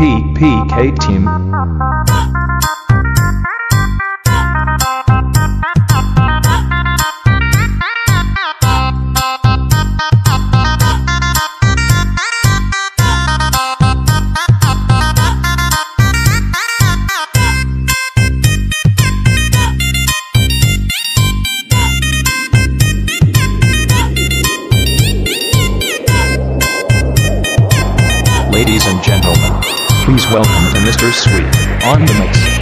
PPK team. Ladies and gentlemen, please welcome to Mr. Sweet on the mix.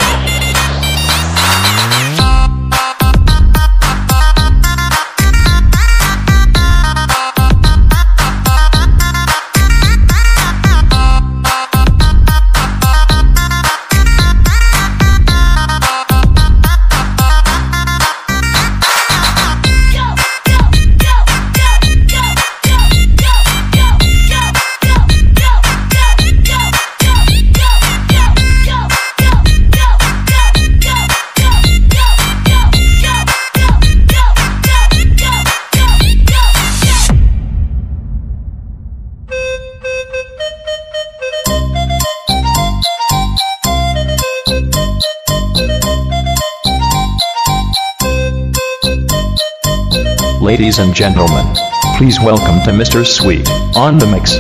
Ladies and gentlemen, please welcome to Mr. Sweet on the mix.